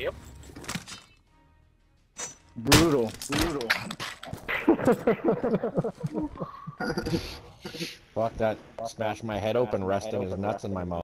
Yep. Brutal. Brutal. Fuck that. Smash my head open, resting his nuts in my mouth.